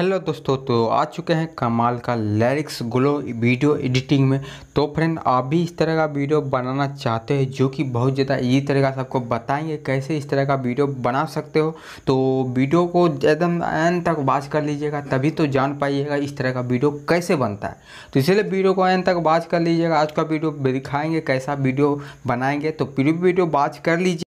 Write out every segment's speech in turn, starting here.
Hello दोस्तों तो आ चुके हैं कमाल का लिरिक्स ग्लो वीडियो एडिटिंग में। तो फ्रेंड, आप भी इस तरह का वीडियो बनाना चाहते हैं जो कि बहुत ज़्यादा इजी तरीका से आपको बताएँगे कैसे इस तरह का वीडियो बना सकते हो। तो वीडियो को एकदम एंड तक बाज कर लीजिएगा, तभी तो जान पाइएगा इस तरह का वीडियो कैसे बनता है। तो इसलिए वीडियो को एंड तक बाज कर लीजिएगा, आज का वीडियो दिखाएँगे कैसा वीडियो बनाएँगे। तो पूरी वीडियो बाज कर लीजिए।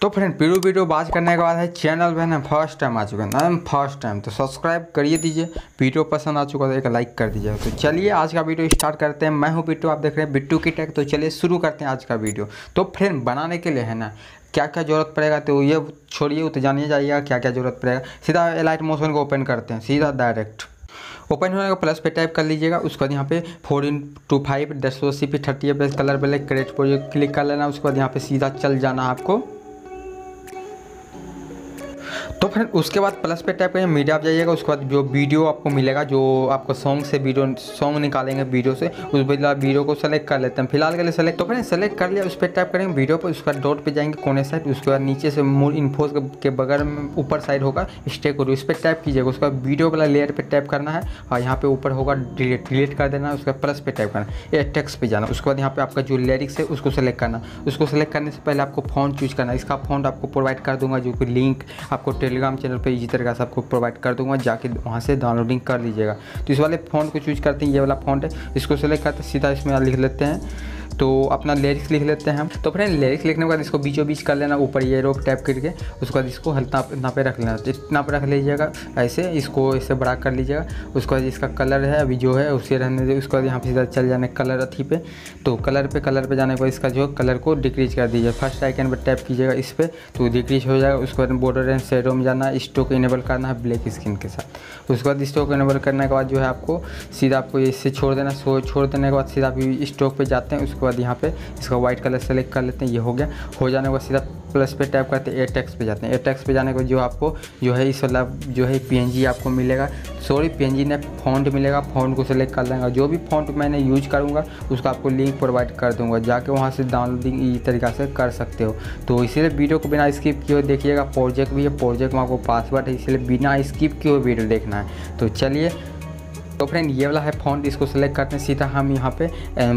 तो फ्रेंड, पीड़ू वीडियो बात करने के बाद है, चैनल पे ना, फ़र्स्ट टाइम आ चुका है फ़र्स्ट टाइम तो सब्सक्राइब करिए दीजिए वीडियो पसंद आ चुका तो एक लाइक कर दीजिए। तो चलिए, आज का वीडियो स्टार्ट करते हैं। मैं हूँ बिट्टू आप देख रहे हैं बिट्टू की टेक तो चलिए शुरू करते हैं आज का वीडियो तो फ्रेंड, बनाने के लिए है ना क्या क्या ज़रूरत पड़ेगा तो ये छोड़िए तो जानिए जाइएगा क्या क्या ज़रूरत पड़ेगा। सीधा एलाइट मोशन को ओपन करते हैं, सीधा डायरेक्ट ओपन होने का प्लस पे टाइप कर लीजिएगा उसके बाद यहाँ पे फोर इन टू फाइव दस C P thirty F colour black create पर क्लिक कर लेना उसके बाद यहाँ पे सीधा चल जाना आपको तो फ्रेंड उसके बाद प्लस पे टाइप करेंगे मीडिया आप जाइएगा, उसके बाद जो वीडियो आपको मिलेगा, जो आपको सॉन्ग से वीडियो सॉन्ग निकालेंगे वीडियो से, उस बदला वीडियो को सेलेक्ट कर लेते हैं। फ़िलहाल के लिए सेलेक्ट तो फ्रेंड सेलेक्ट कर लिया, उस पर टाइप करेंगे वीडियो पर उसके बाद डॉट पे जाएँगे, कोने साइड उसके बाद नीचे से मोर इन्फो के बगल में ऊपर साइड होगा स्टेक करो, उस पर टाइप कीजिएगा, उसके बाद वीडियो वाला लेयर पर टाइप करना है, और यहाँ पे ऊपर होगा डिलीट डिलीट कर देना, उसके बाद प्लस पे टाइप करना ये टेक्स्ट पे जाना, उसके बाद यहाँ पे आपका जो लिरिक्स है, उसको सेलेक्ट करना, उसको सेलेक्ट करने से पहले आपको फ़ोन चूज़ करना, इसका फ़ोन आपको प्रोवाइड कर दूँगा, जो कि लिंक आपको टेलीग्राम चैनल पर इसी तरह से आपको प्रोवाइड कर दूँगा, जाके वहाँ से डाउनलोडिंग कर लीजिएगा। तो इस वाले फ़ोन को चूज़ करते हैं, ये वाला फ़ोन है, इसको सेलेक्ट करते सीधा इसमें लिख लेते हैं। तो अपना लिरिक्स लिख लेते हैं तो फ्रेंड लिरिक्स लिखने के बाद इसको बीचों बीच कर लेना, ऊपर ये रोक टैप करके, उसके बाद इसको हल्का इतना पे रख लेना। इतना पे रख लीजिएगा, ऐसे इसको ऐसे बड़ा कर लीजिएगा। उसके बाद इसका कलर है, अभी जो है, उसे रहने दे। उसके बाद यहाँ पे सीधा चल जाने कलर अथी पे। तो कलर पे कलर पे जाने के बाद इसका जो कलर को डिक्रीज कर दीजिए। फ़र्स्ट आइकन पर टैप कीजिएगा इस पर तो डिक्रीज हो जाएगा। उसके बाद बॉर्डर एंड शेडो में जाना स्टोक इनेबल करना है ब्लैक स्किन के साथ। उसके बाद स्टोक इनेबल करने के बाद जो है आपको, सीधा आपको इससे छोड़ देना छोड़ देने के बाद सीधा आप स्टोक पर जाते हैं। उसके बाद यहाँ पे इसका व्हाइट कलर सेलेक्ट कर लेते हैं, ये हो गया। हो जाने के बाद सीधा प्लस पे टैप करते हैं ए टैक्स पे जाते हैं। ए टैक्स पे जाने के बाद जो आपको, जो है इस वाला, जो है पीएनजी आपको मिलेगा। सॉरी पी ने फॉन्ट मिलेगा फॉन्ट को सेलेक्ट कर लेंगे। जो भी फॉन्ट मैंने यूज़ करूँगा, उसका आपको लिंक प्रोवाइड कर दूँगा। जाके वहाँ से डाउनलोडिंग इसी तरीका से कर सकते हो। तो इसीलिए वीडियो को बिना स्किप किए देखिएगा। प्रोजेक्ट भी है प्रोजेक्ट में आपको पासवर्ड है, इसलिए बिना स्किप किए वीडियो देखना है। तो चलिए तो फ्रेंड ये वाला है फ़ॉन्ट इसको सेलेक्ट करते हैं। सीधा हम यहाँ पे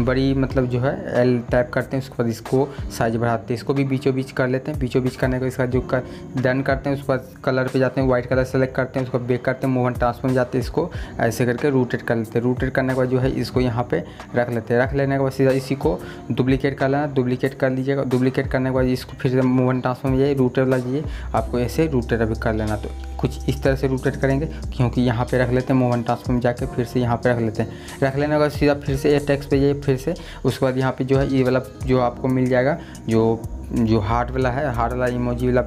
बड़ी मतलब जो है एल टाइप करते हैं उसके बाद इसको साइज़ बढ़ाते हैं। इसको भी बीचों बीच कर लेते हैं। बीचों बीच करने के इसका जो कर डन करते हैं, उसके बाद कलर पे जाते हैं व्हाइट कलर सेलेक्ट करते हैं, उसको बेक करते हैं मोहन ट्रांसफॉर्म जाते हैं इसको, ऐसे करके रूटेड कर लेते हैं। रूटेड करने के बाद जो है, इसको यहाँ पर रख लेते हैं। रख लेने के बाद सीधा इसी को डुप्लीकेट कर लेना। डुप्लीकेट कर लीजिएगा। डुप्लीकेट करने के बाद इसको फिर मोहन ट्रांसफॉर्म जाइए। रूटर लगाइए आपको ऐसे रूटेड अभी कर लेना। तो कुछ इस तरह से रोटेट करेंगे, क्योंकि यहाँ पे रख लेते हैं मोहन टास्क में जाके फिर से यहाँ पे रख लेते हैं। रख लेने के बाद सीधा फिर से टैक्स पे जाइए फिर से, उसके बाद यहाँ पे जो है ये वाला जो आपको मिल जाएगा, जो जो हार्ट वाला है हार्ट वाला इमोजी वाला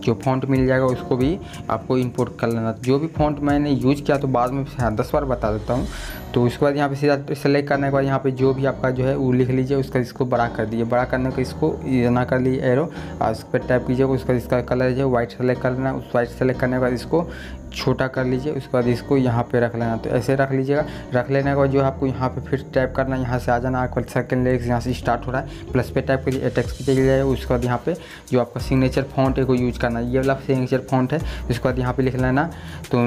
जो फॉन्ट मिल जाएगा, उसको भी आपको इंपोर्ट कर लेना। जो भी फॉन्ट मैंने यूज़ किया तो बाद में दस बार बता देता हूँ। तो उसके बाद यहाँ पे सीधा सेलेक्ट करने के बाद यहाँ पे जो भी आपका जो है वो लिख लीजिए, उसका इसको बड़ा कर दीजिए। बड़ा करने का इसको ना कर लीजिए एरो और उस पर टाइप कीजिए, उसका इसका कलर जो है वाइट सेलेक्ट कर लेना। उस वाइट सेलेक्ट करने के बाद इसको छोटा कर लीजिए, उसके बाद इसको यहाँ पे रख लेना। तो ऐसे रख लीजिएगा। रख लेने के बाद जो आपको यहाँ पे फिर टाइप करना है यहाँ से आ जाना, आपका सेकंड लेक्स यहाँ से स्टार्ट हो रहा है। प्लस पे टाइप करिए टेक्स पे चले जाइए। उसके बाद यहाँ पे जो आपका सिग्नेचर फॉन्ट है को यूज़ करना है। ये वाला सिग्नेचर फॉन्ट है, उसके बाद यहाँ पे लिख लेना। तो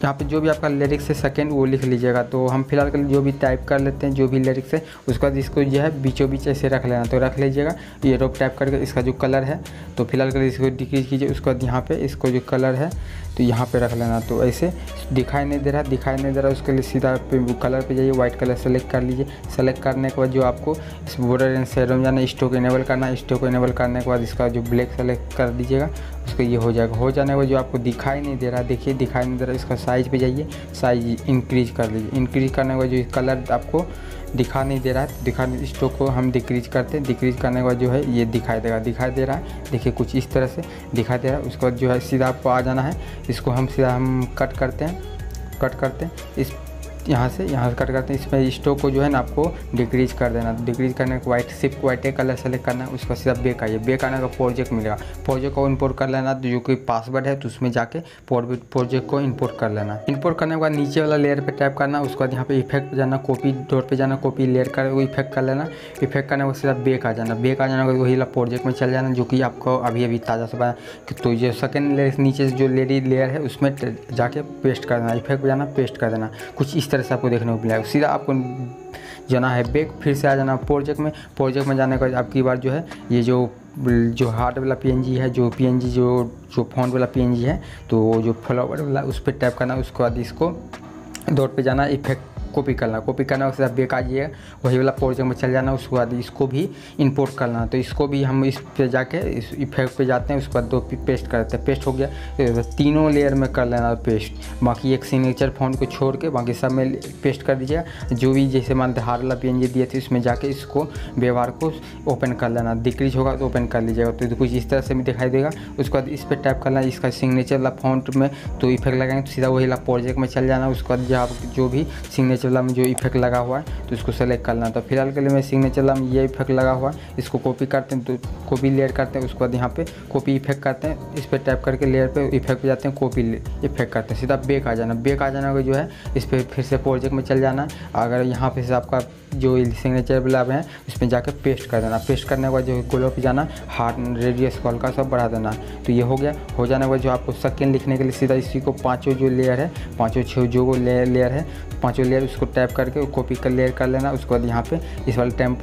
यहाँ पे जो भी आपका लिरिक्स है सेकेंड वो लिख लीजिएगा। तो हम फ़िलहाल जो भी टाइप कर लेते हैं, जो भी लिरिक्स है, उसके बाद इसको जो है बीचों बीच ऐसे रख लेना। तो रख लीजिएगा, ये रोप टाइप करके इसका जो कलर है तो फ़िलहाल इसको डिक्रीज कीजिए। उसके बाद यहाँ पर इसको जो कलर है तो यहाँ पे रख लेना। तो ऐसे दिखाई नहीं दे रहा, दिखाई नहीं दे रहा, उसके लिए सीधा पे कलर पे जाइए व्हाइट कलर सेलेक्ट कर लीजिए। सेलेक्ट करने के बाद जो आपको इस बॉर्डर एंड शेडो में जाना स्टोक इनेबल करना स्टोक इनेबल करने के बाद इसका जो ब्लैक सेलेक्ट कर दीजिएगा, उसको ये हो जाएगा। हो जाने के बाद जो आपको दिखाई नहीं दे रहा, देखिए दिखाई नहीं दे रहा, इसका साइज़ पर जाइए साइज़ इंक्रीज कर लीजिए। इंक्रीज करने के बाद जो कलर आपको दिखा नहीं दे रहा है। दिखा स्टॉक को हम डिक्रीज करते हैं। डिक्रीज करने के बाद जो है, ये दिखाई देगा। दिखाई दे रहा है। देखिए, कुछ इस तरह से दिखाई दे रहा है। उसके बाद जो है, सीधा आपको आ जाना है। इसको हम सीधा हम कट करते हैं। कट करते हैं। इस यहाँ से यहाँ से कट करते हैं। इसमें स्टोक को जो है ना आपको डिक्रीज कर देना। डिक्रीज करने के वाइट सिर्फ़ वाइट कलर सेलेक्ट करना है, उसका सीधा बेक आइए बेक आने का प्रोजेक्ट मिलेगा। प्रोजेक्ट को इम्पोर्ट कर लेना तो जो कि पासवर्ड है तो उसमें जाके प्रोजेक्ट को इम्पोर्ट कर लेना। इम्पोर्ट करने के बाद नीचे वाला लेयर पर टाइप करना, उसके बाद यहाँ पे इफ़ेक्ट जाना कॉपी डोर पर जाना कॉपी लेयर कर इफ़ेक्ट कर लेना। इफ़ेक्ट करने के बाद सीधा बेक आ जाना। बेक आ जाना वही प्रोजेक्ट में चल जाना, जो कि आपको अभी अभी ताज़ा से बना। तो जो सेकेंड लेयर नीचे जो लेडी लेयर है, उसमें जाके पेस्ट कर देना। इफ़ेक्ट जाना पेस्ट कर देना। कुछ इस तरह से आपको देखने को मिलेगा। सीधा आपको जाना है बैक, फिर से आ जाना प्रोजेक्ट में। प्रोजेक्ट में जाने के बाद आपकी बार जो है, ये जो जो हार्ड वाला PNG है, जो पीएनजी जो जो फ़ोन वाला पीएनजी है तो जो फ्लावर वाला उस पर टैप करना, उसके बाद इसको डॉट पे जाना इफ़ेक्ट कॉपी करना कॉपी करना उसके बाद बेक आ जाइए वही वाला प्रोजेक्ट में चल जाना, उसके बाद इसको भी इंपोर्ट करना। तो इसको भी हम इस पे जाके, इस इफ़ेक्ट पे जाते हैं, उसके बाद दो पेस्ट करते हैं। पेस्ट हो गया तीनों लेयर में कर लेना पेस्ट बाकी एक सिग्नेचर फॉन्ट को छोड़ के, बाकी सब में पेस्ट कर दीजिए। जो भी जैसे मानते हार वाला पी दिए थे, उसमें जाके इसको व्यवहार को ओपन कर लेना। डिक्रीज होगा तो ओपन कर लीजिएगा। तो कुछ इस तरह से भी दिखाई देगा। उसके बाद इस पर टाइप करना, इसका सिग्नेचर वाला फॉन्ट में तो इफ़ेक्ट लगाएँगे तो सीधा वही वाला प्रोजेक्ट में चल जाना। उसके बाद जो भी सिग्नेचर वाला में जो इफ़ेक्ट लगा हुआ है तो इसको सेलेक्ट करना तो फ़िलहाल के लिए मैं सिग्नेचर वाला में ये इफ़ेक्ट लगा हुआ है। इसको कॉपी करते हैं तो कॉपी लेयर करते हैं, उसके बाद यहाँ पे कॉपी इफ़ेक्ट करते हैं। इस पर टाइप करके लेयर पे इफ़ेक्ट पे जाते हैं कॉपी इफ़ेक्ट करते हैं। सीधा बेक आ जाना। बेक आ जाना जो है, इस पर फिर से प्रोजेक्ट में चल जाना। अगर यहाँ पे आपका जो सिग्नेचर वाला है उसमें जाकर पेस्ट कर देना। पेस्ट करने के बाद जो गोलो पे जाना हार्ड रेडियस कॉल का सब बढ़ा देना। तो ये हो गया। हो जाने के बाद जो आपको सेकेंड लिखने के लिए सीधा इसी को पाँचों जो लेयर है, पाँचों छः जो लेयर है, पाँचों लेयर उसको टैप करके कॉपी का लेयर कर लेना, उसके बाद यहाँ पे इस वाले टैम्प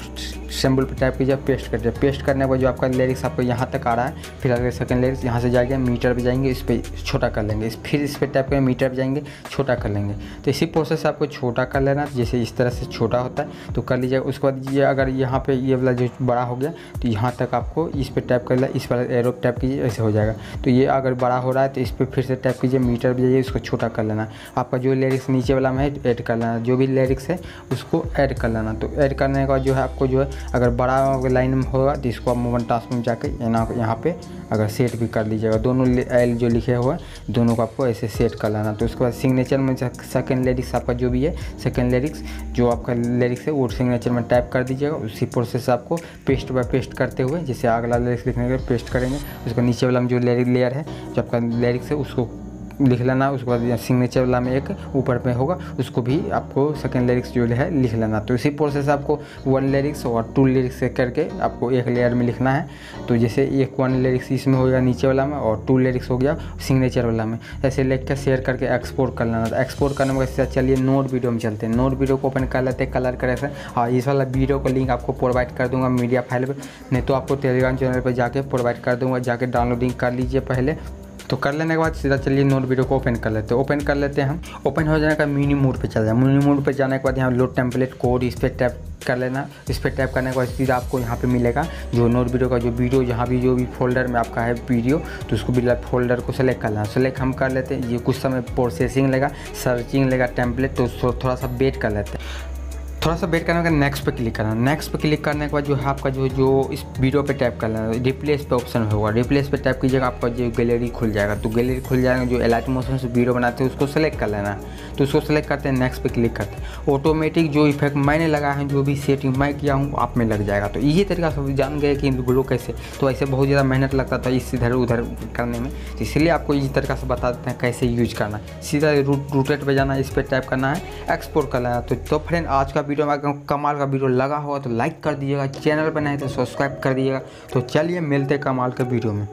सिंबल पे टाइप कीजिए, पेस्ट कर दीजिए। पेस्ट करने के बाद जो आपका लिरिक्स आपको यहाँ तक आ रहा है, फिर अगर सेकंड लिरिक्स यहाँ से जाएँगे, मीटर पे जाएँगे, इस पर छोटा कर लेंगे। फिर इस पर टाइप करें मीटर पे जाएँगे, छोटा कर लेंगे। तो इसी प्रोसेस से आपको छोटा कर लेना, जैसे इस तरह से छोटा होता है तो कर लीजिएगा उसके बाद ये अगर यहाँ पर ये वाला जो बड़ा हो गया तो यहाँ तक आपको इस पर टाइप कर लिया इस वाला एरो टाइप कीजिए, ऐसे हो जाएगा। तो ये अगर बड़ा हो रहा है तो इस पर फिर से टाइप कीजिए, मीटर पर जाइए इसको छोटा कर लेना। आपका जो लिरिक्स नीचे वाला में है ऐड कर लेना। जो भी लिरिक्स है, उसको ऐड कर लेना। तो ऐड करने के बाद जो है, आपको जो है, अगर बड़ा लाइन में होगा तो इसको आप मोबाइल टास्क में जाकर यहाँ यहाँ पे अगर सेट भी कर लीजिएगा दोनों एल जो लिखे हुआ दोनों को आपको ऐसे सेट कर लेना। तो उसके बाद सिग्नेचर में सेकेंड लिरिक्स आपका जो भी है सेकेंड लिरिक्स जो आपका लिरिक्स है, वो सिग्नेचर में टाइप कर दीजिएगा। उसी प्रोसेस आपको पेस्ट बाय पेस्ट करते हुए, जैसे अगला लिरिक्स लिखने के पेस्ट करेंगे, उसका नीचे वाला जो लेयर है, जो आपका लिरिक्स है, उसको लिख लेना, उसके बाद सिग्नेचर वाला में एक ऊपर में होगा, उसको भी आपको सेकेंड लिरिक्स जो है लिख लेना। तो इसी प्रोसेस आपको वन लिरिक्स और टू लिरिक्स करके आपको एक लेयर में लिखना है। तो जैसे एक वन लिरिक्स इसमें हो गया नीचे वाला में और टू लिरिक्स हो गया सिग्नेचर वाला में। ऐसे लिख कर शेयर करके एक्सपोर्ट कर लेना। तो एक्सपोर्ट करने के बाद चलिए नोट वीडियो में चलते हैं। नोट वीडियो को ओपन कर लेते हैं कलर करे से हाँ इस वाला वीडियो का लिंक आपको प्रोवाइड कर दूँगा मीडिया फ़ाइल पर नहीं तो आपको टेलीग्राम चैनल पर जाके प्रोवाइड कर दूँगा। जाके डाउनलोडिंग कर लीजिए पहले। तो कर लेने के बाद सीधा चलिए नोट वीडियो को ओपन कर लेते हैं। ओपन कर लेते हैं हम। ओपन हो जाने का मिनी मोड पे चल जाए मिनी मोड पे जाने के बाद यहाँ लोड टेम्पलेट कोड इस पर टैप कर लेना। इस पर टैप करने के बाद सीधा आपको यहाँ पे मिलेगा जो नोट वीडियो का जो वीडियो जहाँ भी जो भी फोल्डर में आपका है वीडियो तो उसको भी फोल्डर को सेलेक्ट कर लेना सेलेक्ट हम कर लेते हैं। ये कुछ समय प्रोसेसिंग लेगा सर्चिंग लेगा टेम्पलेट तो थोड़ा सा वेट कर लेते हैं। थोड़ा सा वेट करने के नेक्स्ट पे क्लिक करना। नेक्स्ट पे क्लिक करने के बाद जो है आपका जो जो इस वीडियो पे टैप करना है रिप्लेस पे ऑप्शन होगा। रिप्लेस पे टैप कीजिएगा आपका जो गैलरी खुल जाएगा। तो गैलरी खुल जाएगा जो एलाइट मोशन से वीडियो बनाते हैं उसको सेलेक्ट कर लेना। तो उसको सेलेक्ट करते हैं नेक्स्ट पे क्लिक करते हैं। ऑटोमेटिक जो इफ़ेक्ट मैंने लगाया है जो भी सेटिंग मैं किया हूँ आप में लग जाएगा। तो यही तरीका से जान गए कि ग्लो कैसे। तो ऐसे बहुत ज़्यादा मेहनत लगता था इस इधर उधर करने में। तो इसलिए आपको इसी तरीका से बता देते हैं कैसे यूज़ करना। सीधा रूटेट पर जाना इस पर टाइप करना है एक्सपोर्ट कर लेना। तो, तो फ्रेंड आज का में कमाल कमाल का वीडियो लगा हुआ तो लाइक कर दीजिएगा, चैनल पर नहीं तो सब्सक्राइब कर दीजिएगा। तो चलिए मिलते कमाल के वीडियो में।